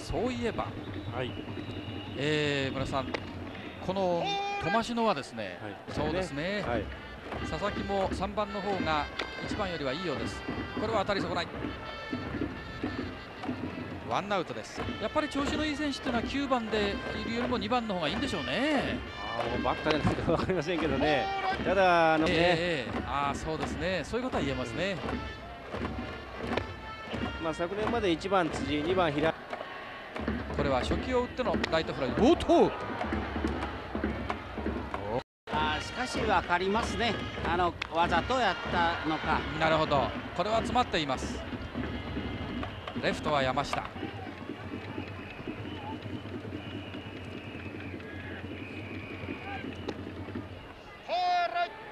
そういえば、はい、えー、村さん、このトシノはですね、はい、そうですね、はい、佐々木も3番の方が1番よりはいいようです。これは当たり損ない。ワンアウトです。やっぱり調子のいい選手というのは9番でいるよりも2番の方がいいんでしょうね。あもうバッターないか分かりませんけどね、ただあのね、えー、あそうですね、そういうことは言えますね。まあ昨年まで1番辻、2番平。これは初球を打ってのライトフライ。おっとあしかし分かりますね、あのわざとやったのか。なるほど、これは詰まっています。レフトは山下。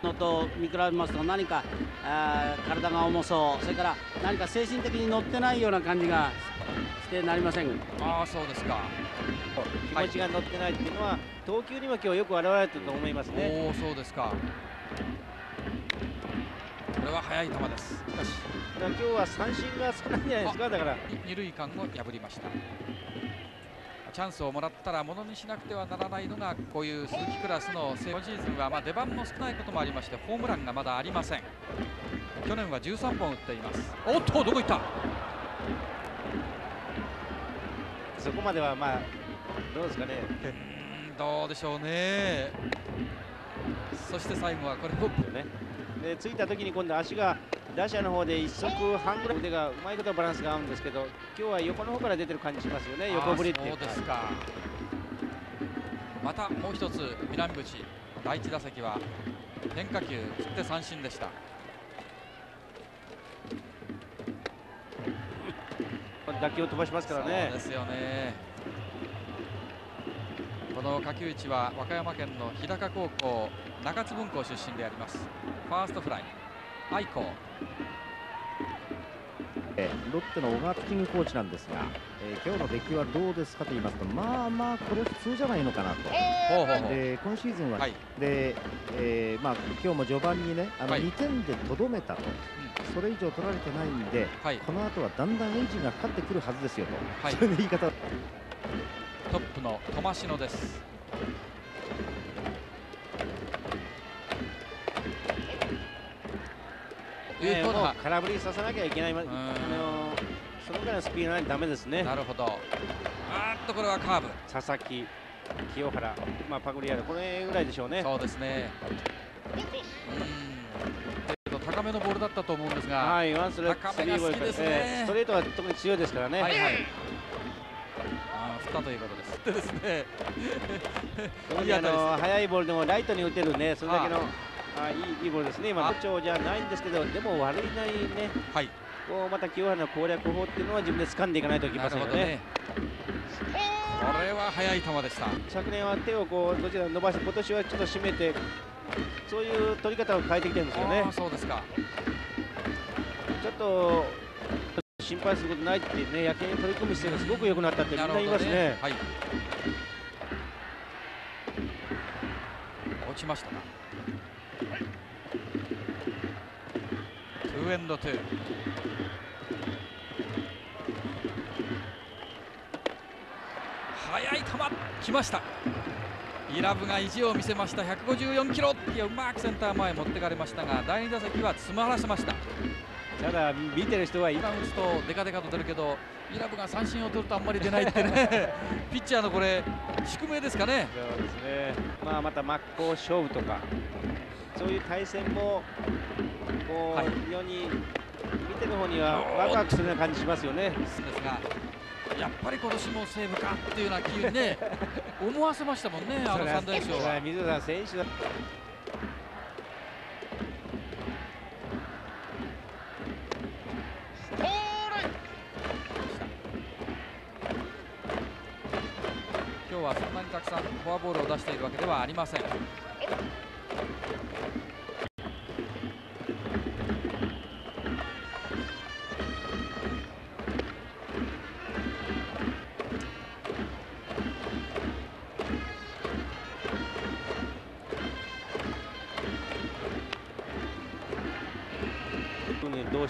のと見比べますと何かあ体が重そうそれから何か精神的に乗ってないような感じがしてなりません。ああそうですか。気持ちが乗ってないっていうのは、はい、投球にも今日よく表れてると思いますね。おおそうですか。これは速い球です。しかし。今日は三振が少ないんじゃないですか。だから。二塁間を破りました。チャンスをもらったらものにしなくてはならないのがこういう鈴木クラスの今シーズンはま出番も少ないこともありましてホームランがまだありません。去年は13本打っています。おっとどこ行ったそこまではまあどうですかね。どうでしょうね。そして最後はこれを。ね。でついた時に今度足が打者の方で1足半ぐらい腕がうまいことバランスが合うんですけど今日は横の方から出てる感じしますよね。横振りって。そうですか。またもう一つ南口。第1打席は変化球振って三振でした打球を飛ばしますからね。そうですよね。この柿内は和歌山県の日高高校中津分校出身であります。ファーストフライ。愛子ロッテの小川ピッチングコーチなんですが、えー、今日の出来はどうですかと言いますと、まあまあ、これ普通じゃないのかなと、ほうほうほう。で今シーズンは、はい、でえーまあ、今日も序盤にね、あの2点でとどめたと、はい、それ以上取られてないんで、はい、この後はだんだんエンジンがかかってくるはずですよと、はい、そういう言い方トップのトマシノです。いうことは空振りさせなきゃいけない、あのそのぐらいのスピードないとだめですね。なるほど。あっとこれはカーブ。佐々木、清原、まあパグリアルこれぐらいでしょうね。そうですね。うん。高めのボールだったと思うんですが、はい、ワンストレート、ねえー、ストレートは特に強いですからね。はいはい。あ振ったということです。でですね。あの速いボールでもライトに打てるね、それだけの。あいいいいボールですね、今、好調じゃないんですけど、でも悪いないね、はい、こうまた清原の攻略法っていうのは自分で掴んでいかないといけませんよね。ねこれは速い球でした昨年は手をこうどちら伸ばして、今年はちょっと締めて、そういう取り方を変えてきてるんですよね。そうですかちょっと心配することないってね、野球に取り組む姿勢がすごく良くなったってみんな言いますね。ねはい、落ちましたか。2エンド2速い球来ましたイラブが意地を見せました。154キロいやうまくセンター前持ってかれましたが第2打席は詰まらせました。ただ見てる人は今打つとデカデカと出るけどイラブが三振を取るとあんまり出ないってね。ピッチャーのこれ宿命ですかね。そうですね。まあまた真っ向勝負とかそういう対戦もこう、はい、非常に見てる方にはワクワクするような感じしますよね。ですがやっぱり今年も西武かっていうような気にね 思わせましたもんね、あの3連勝は。水田選手だ今日はそんなにたくさんフォアボールを出しているわけではありません。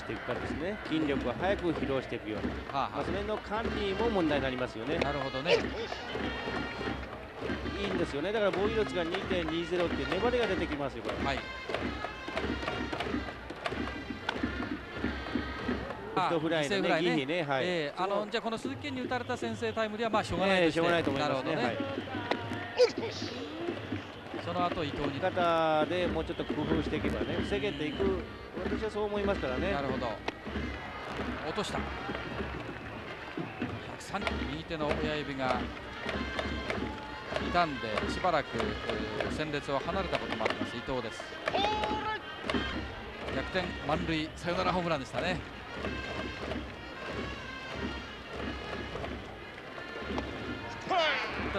していくかですね筋力を早く疲労していくように、はあはあ、まあ、それの管理も問題になりますよね。なるほどね。いいんですよね。だから防御率が2.20って粘りが出てきますよこれ。はい。トフライのね、ね。ね、はい、えー、あのじゃあこの鈴木健に打たれた先制タイムリーはまあしょうがないとしょうがないと思いますね。ね。はい、その後伊藤に。方でもうちょっと工夫していけばね防げていく私はそう思いますからね。なるほど。落とした。130右手の親指が傷んでしばらく戦列を離れたこともあります伊藤です。逆転満塁サヨナラホームランでしたね。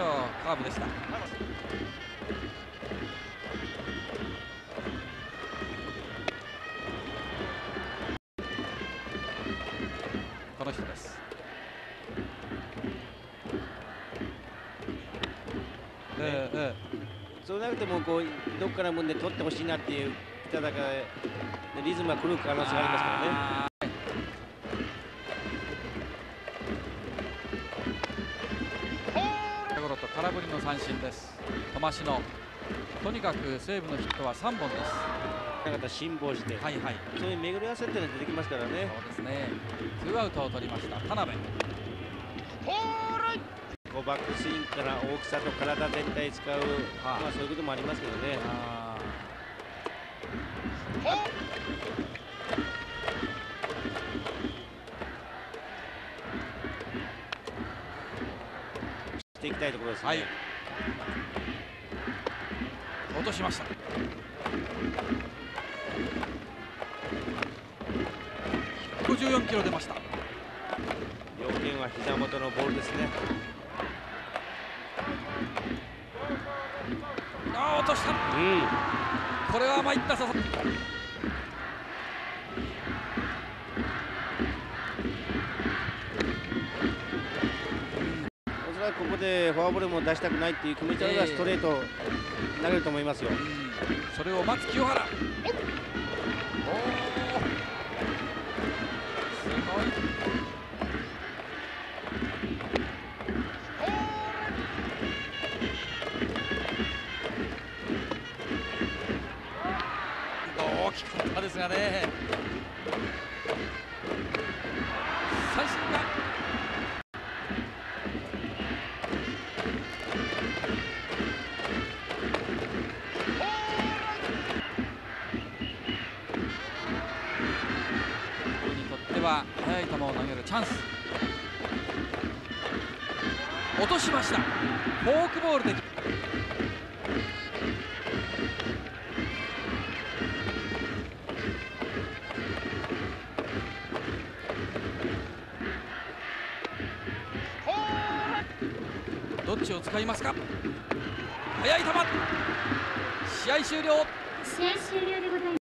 とカーブでしたええそうなるともうこうどっからもんで取ってほしいなっていう戦いリズムが狂う可能性がありますからね。空振りの三振です。笘篠とにかく西武のヒットは3本です。方辛抱して、はいはい、そういう巡り合わせっていうのが出てきますからね。そうですね。ツーアウトを取りました田辺こうバックスイングから大きさと体全体使う、はあ、まあそういうこともありますけどね。していきたいところですね、はい、落としました。154キロ出ました。要件は膝元のボールですね落とした、うん、これは参った佐々木ここでフォアボールも出したくないっていう気持ちがストレート投げると思いますよ、それを待つ清原ったですがね。三振だ。は速い球を投げるチャンス。落としました。フォークボールでッチを使いますか？速い球。試合終了。